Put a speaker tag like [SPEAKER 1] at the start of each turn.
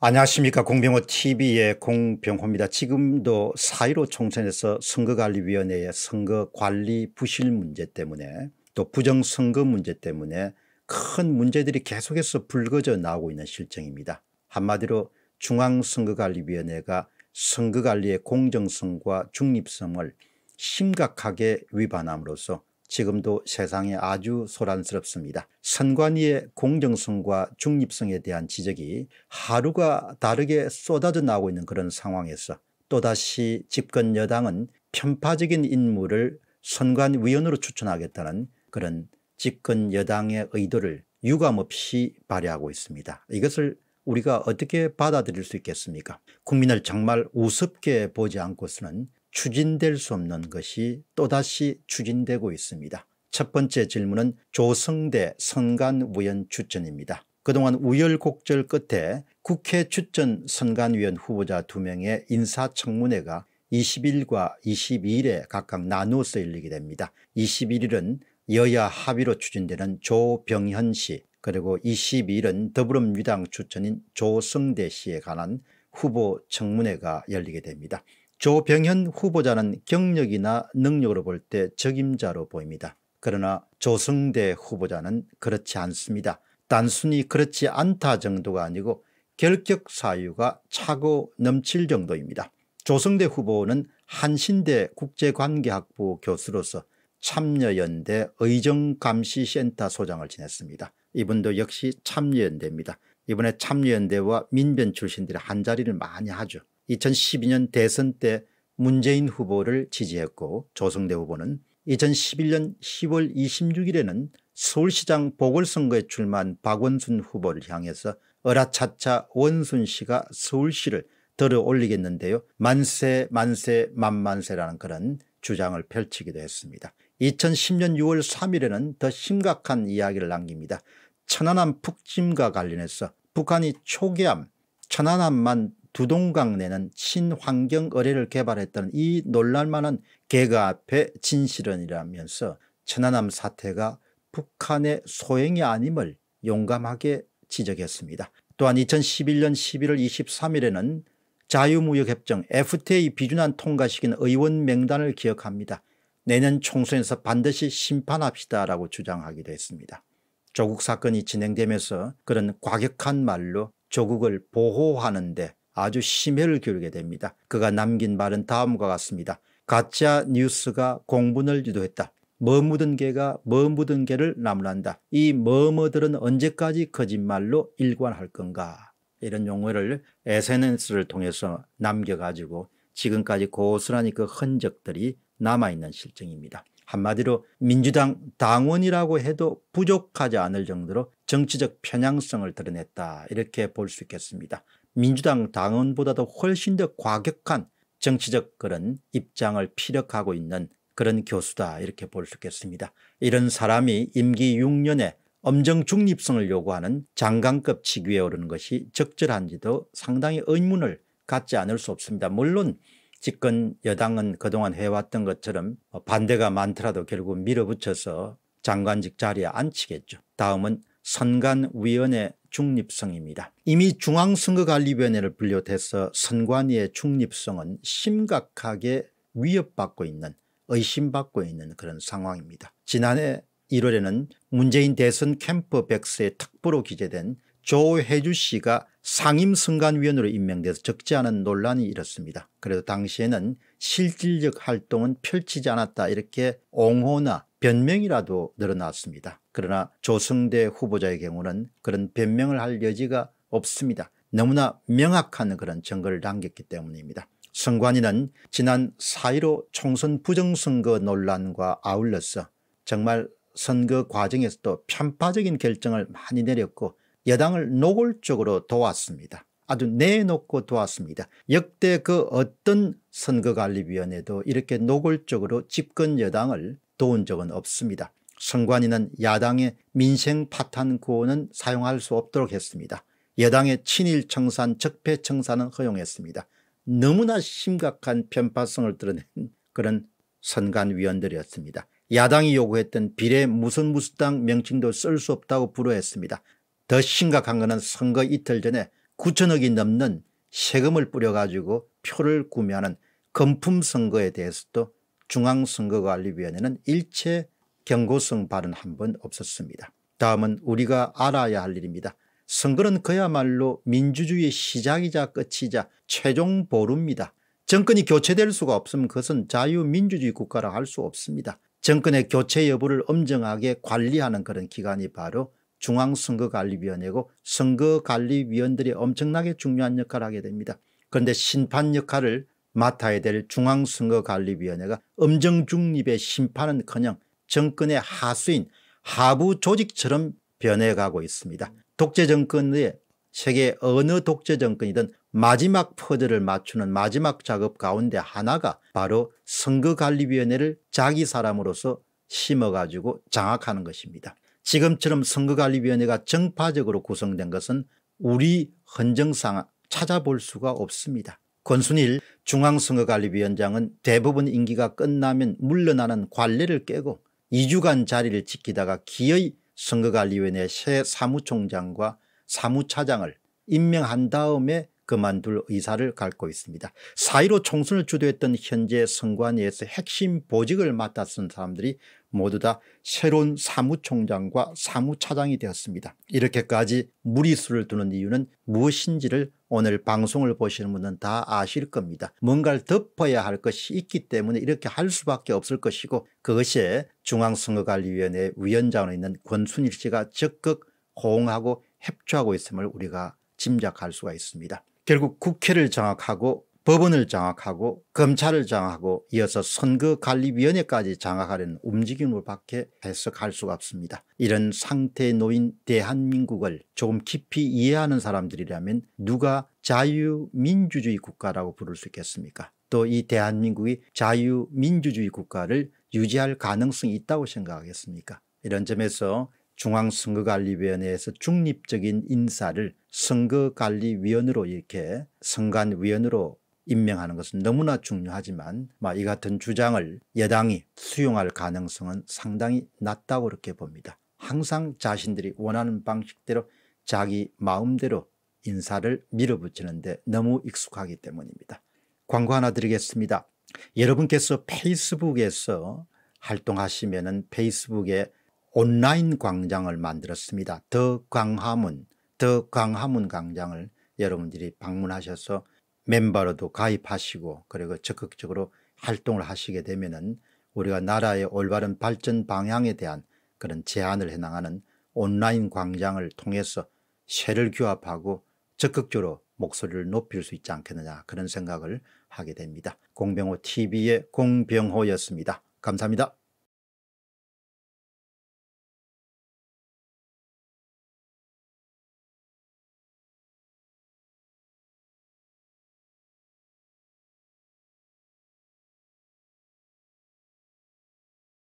[SPEAKER 1] 안녕하십니까 공병호 tv의 공병호입니다. 지금도 4.15 총선에서 선거관리위원회의 선거관리 부실 문제 때문에 또 부정선거 문제 때문에 큰 문제들이 계속해서 불거져 나오고 있는 실정입니다. 한마디로 중앙선거관리위원회가 선거관리의 공정성과 중립성을 심각하게 위반함으로써 지금도 세상에 아주 소란스럽습니다. 선관위의 공정성과 중립성에 대한 지적이 하루가 다르게 쏟아져 나오고 있는 그런 상황에서 또다시 집권 여당은 편파적인 인물을 선관위원으로 추천하겠다는 그런 집권 여당의 의도를 유감없이 발휘하고 있습니다. 이것을 우리가 어떻게 받아들일 수 있겠습니까 국민을 정말 우습게 보지 않고서는 추진될 수 없는 것이 또다시 추진되고 있습니다. 첫 번째 질문은 조성대 선관위원 추천입니다. 그동안 우열곡절 끝에 국회 추천 선관위원 후보자 2명의 인사청문회가 20일과 22일에 각각 나누어서 열리게 됩니다. 21일은 여야 합의로 추진되는 조병현 씨 그리고 22일은 더불어민주당 추천인 조성대 씨에 관한 후보 청문회가 열리게 됩니다. 조병현 후보자는 경력이나 능력으로 볼 때 적임자로 보입니다. 그러나 조성대 후보자는 그렇지 않습니다. 단순히 그렇지 않다 정도가 아니고 결격 사유가 차고 넘칠 정도입니다. 조성대 후보는 한신대 국제관계학부 교수로서 참여연대 의정감시센터 소장을 지냈습니다. 이분도 역시 참여연대입니다. 이번에 참여연대와 민변 출신들이 한자리를 많이 하죠. 2012년 대선 때 문재인 후보를 지지했고 조성대 후보는 2011년 10월 26일에는 서울시장 보궐선거에 출마한 박원순 후보를 향해서 어라차차 원순 씨가 서울시를 들어 올리겠는데요. 만세 만세 만만세라는 그런 주장을 펼치기도 했습니다. 2010년 6월 3일에는 더 심각한 이야기를 남깁니다. 천안함 푹짐과 관련해서 북한이 초기함 천안함만 두동강 내는 친환경 의뢰를 개발했다는 이 놀랄만한 개가 앞에 진실은이라면서 천안함 사태가 북한의 소행이 아님을 용감하게 지적했습니다. 또한 2011년 11월 23일에는 자유무역협정 FTA 비준안 통과시킨 의원 명단을 기억합니다. 내년 총선에서 반드시 심판합시다 라고 주장하기도 했습니다. 조국 사건이 진행되면서 그런 과격한 말로 조국을 보호하는데 아주 심혈을 기울게 됩니다. 그가 남긴 말은 다음과 같습니다. 가짜 뉴스가 공분을 유도했다. 뭐 묻은 개가 뭐 묻은 개를 나무란다. 이 뭐뭐들은 언제까지 거짓말로 일관할 건가. 이런 용어를 SNS를 통해서 남겨가지고 지금까지 고스란히 그 흔적들이 남아있는 실정입니다. 한마디로 민주당 당원이라고 해도 부족하지 않을 정도로 정치적 편향성을 드러냈다 이렇게 볼 수 있겠습니다. 민주당 당원보다도 훨씬 더 과격한 정치적 그런 입장을 피력하고 있는 그런 교수다 이렇게 볼 수 있겠습니다. 이런 사람이 임기 6년에 엄정 중립성을 요구하는 장관급 직위에 오르는 것이 적절한지도 상당히 의문을 갖지 않을 수 없습니다. 물론 집권 여당은 그동안 해왔던 것처럼 반대가 많더라도 결국 밀어붙여서 장관직 자리에 앉히겠죠. 다음은 선관위원회 중립성입니다. 이미 중앙선거관리위원회를 분류해서 선관위의 중립성은 심각하게 위협받고 있는 의심받고 있는 그런 상황입니다. 지난해 1월에는 문재인 대선 캠프 백서에 특보로 기재된 조혜주 씨가 상임선관위원으로 임명돼서 적지 않은 논란이 일었습니다. 그래서 당시에는 실질적 활동은 펼치지 않았다 이렇게 옹호나 변명이라도 늘어났습니다. 그러나 조성대 후보자의 경우는 그런 변명을 할 여지가 없습니다. 너무나 명확한 그런 증거를 남겼기 때문입니다. 선관위는 지난 4.15 총선 부정선거 논란과 아울러서 정말 선거 과정에서도 편파적인 결정을 많이 내렸고 여당을 노골적으로 도왔습니다. 아주 내놓고 도왔습니다. 역대 그 어떤 선거관리위원회도 이렇게 노골적으로 집권 여당을 도운 적은 없습니다. 선관위는 야당의 민생 파탄 구호는 사용할 수 없도록 했습니다. 여당의 친일 청산 적폐 청산은 허용했습니다. 너무나 심각한 편파성을 드러낸 그런 선관위원들이었습니다. 야당이 요구했던 비례 무슨 무슨 당 명칭도 쓸 수 없다고 불허했습니다. 더 심각한 것은 선거 이틀 전에 9천억이 넘는 세금을 뿌려가지고 표를 구매하는 금품 선거에 대해서도 중앙선거관리위원회는 일체 경고성 발언 한 번 없었습니다. 다음은 우리가 알아야 할 일입니다. 선거는 그야말로 민주주의의 시작이자 끝이자 최종 보루입니다. 정권이 교체될 수가 없으면 그것은 자유민주주의 국가라 할 수 없습니다. 정권의 교체 여부를 엄정하게 관리하는 그런 기관이 바로 중앙선거관리위원회고 선거관리위원들이 엄청나게 중요한 역할을 하게 됩니다. 그런데 심판 역할을 맡아야 될 중앙선거관리위원회가 엄정중립의 심판은커녕 정권의 하수인 하부 조직처럼 변해가고 있습니다. 독재 정권의 세계 어느 독재 정권이든 마지막 퍼즐을 맞추는 마지막 작업 가운데 하나가 바로 선거관리위원회를 자기 사람으로서 심어가지고 장악하는 것입니다. 지금처럼 선거관리위원회가 정파적으로 구성된 것은 우리 헌정상 찾아볼 수가 없습니다. 권순일 중앙선거관리위원장은 대부분 임기가 끝나면 물러나는 관례를 깨고 2주간 자리를 지키다가 기어이 선거관리위원회 새 사무총장과 사무차장을 임명한 다음에 그만둘 의사를 갖고 있습니다. 4.15 총선을 주도했던 현재 선관위에서 핵심 보직을 맡았던 사람들이 모두 다 새로운 사무총장과 사무차장이 되었습니다. 이렇게까지 무리수를 두는 이유는 무엇인지를 오늘 방송을 보시는 분은 다 아실 겁니다. 뭔가를 덮어야 할 것이 있기 때문에 이렇게 할 수밖에 없을 것이고 그것이 중앙선거관리위원회 위원장으로 있는 권순일 씨가 적극 호응하고 협조하고 있음을 우리가 짐작할 수가 있습니다. 결국 국회를 장악하고 법원을 장악하고 검찰을 장악하고 이어서 선거관리위원회까지 장악하려는 움직임을 밖에 해석할 수가 없습니다. 이런 상태에 놓인 대한민국을 조금 깊이 이해하는 사람들이라면 누가 자유민주주의 국가라고 부를 수 있겠습니까 또 이 대한민국이 자유민주주의 국가를 유지할 가능성이 있다고 생각하겠습니까 이런 점에서 중앙선거관리위원회에서 중립적인 인사를 선거관리위원으로 이렇게 선관위원으로 임명하는 것은 너무나 중요하지만 이 같은 주장을 여당이 수용할 가능성은 상당히 낮다고 그렇게 봅니다. 항상 자신들이 원하는 방식대로 자기 마음대로 인사를 밀어붙이는데 너무 익숙하기 때문입니다. 광고 하나 드리겠습니다. 여러분께서 페이스북에서 활동하시면 페이스북에 온라인 광장을 만들었습니다. 더 광화문, 더 광화문 광장을 여러분들이 방문하셔서 멤버로도 가입하시고 그리고 적극적으로 활동을 하시게 되면은 우리가 나라의 올바른 발전 방향에 대한 그런 제안을 해나가는 온라인 광장을 통해서 세를 규합하고 적극적으로 목소리를 높일 수 있지 않겠느냐 그런 생각을 하게 됩니다. 공병호 TV의 공병호였습니다. 감사합니다.